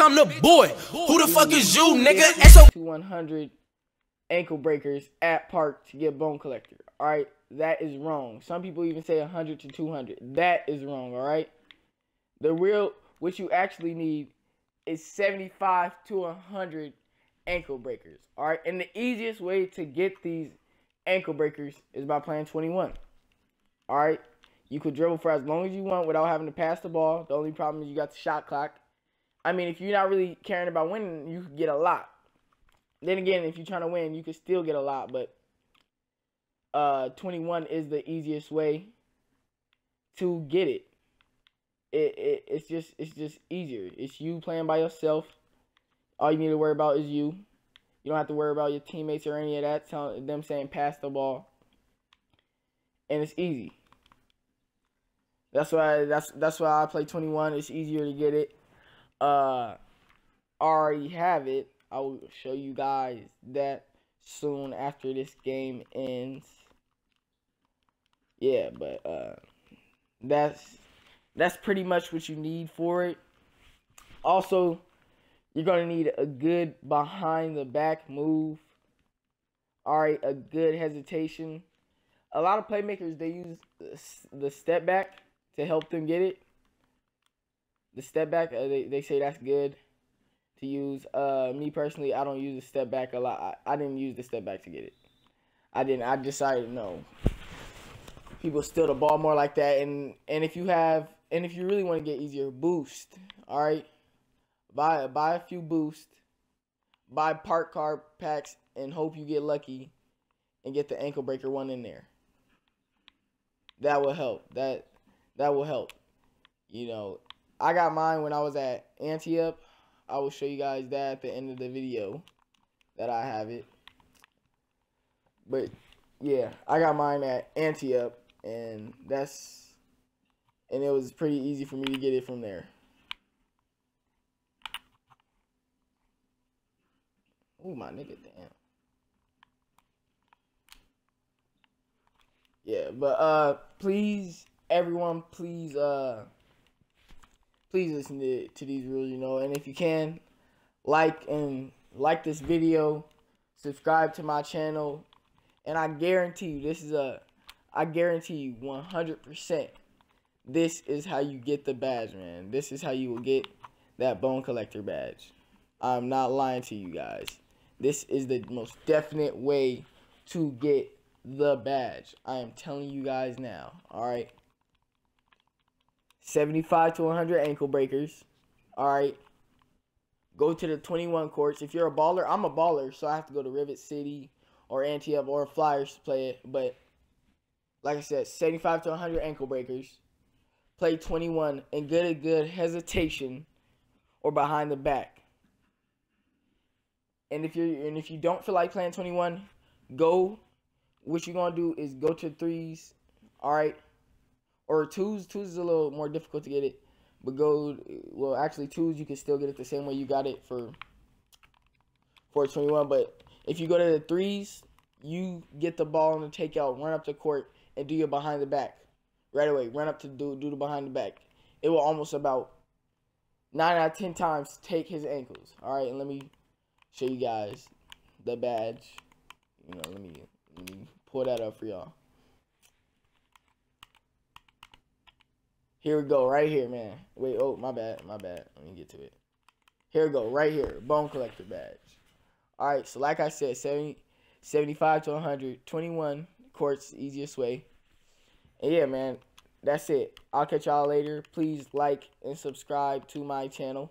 Bitch, I'm the boy. Who the fuck is you, nigga? SO to 100 ankle breakers at park to get bone collector. All right, that is wrong. Some people even say 100 to 200. That is wrong. All right, the real what you actually need is 75 to 100 ankle breakers. All right, and the easiest way to get these ankle breakers is by playing 21. All right, you could dribble for as long as you want without having to pass the ball. The only problem is you got the shot clock. I mean, if you're not really caring about winning, you could get a lot. Then again, if you're trying to win, you could still get a lot, but uh 21 is the easiest way to get it. It, it it's just it's just easier. It's you playing by yourself. All you need to worry about is you. You don't have to worry about your teammates or any of that. Telling them saying pass the ball, and it's easy. That's why that's that's why I play 21. It's easier to get it. Uh, already have it. I will show you guys that soon after this game ends. Yeah, but uh, that's that's pretty much what you need for it. Also, you're gonna need a good behind the back move. All right, a good hesitation. A lot of playmakers they use the step back to help them get it. The step back, uh, they, they say that's good to use. Uh, me personally, I don't use the step back a lot. I, I didn't use the step back to get it. I didn't. I decided no. People steal the ball more like that, and and if you have, and if you really want to get easier, boost. All right, buy buy a few boost, buy park card packs, and hope you get lucky, and get the ankle breaker one in there. That will help. That that will help. You know, I got mine when I was at Antioch. I will show you guys that at the end of the video that I have it. But yeah, I got mine at Antioch and that's and it was pretty easy for me to get it from there. Oh my nigga, damn. Yeah, but uh please everyone, please, uh, please listen to, to these rules, you know, and if you can, like and like this video, subscribe to my channel, and I guarantee you, this is a, I guarantee you 100%, this is how you get the badge, man. This is how you will get that bone collector badge. I'm not lying to you guys. This is the most definite way to get the badge. I am telling you guys now. All right. 75 to 100 ankle breakers. All right. Go to the 21 courts. If you're a baller, I'm a baller, so I have to go to Rivet City or Antioch or Flyers to play it. But like I said, 75 to 100 ankle breakers. Play 21 and get a good hesitation or behind the back. And if you're and if you don't feel like playing 21, go. What you're gonna do is go to threes. All right or twos. Twos is a little more difficult to get it, but go well. Actually, twos you can still get it the same way you got it for for 21. But if you go to the threes, you get the ball on the takeout, run up the court, and do your behind the back right away. Run up to do do the behind the back. It will almost about nine out of ten times take his ankles. All right, and let me show you guys the badge. You know, let me let me pull that up for y'all. Here we go, right here, man. Wait, oh, my bad, my bad. Let me get to it. Here we go, right here, bone collector badge. All right, so like I said, 70, 75 to 100, 21 courts, easiest way. And yeah, man, that's it. I'll catch y'all later. Please like and subscribe to my channel.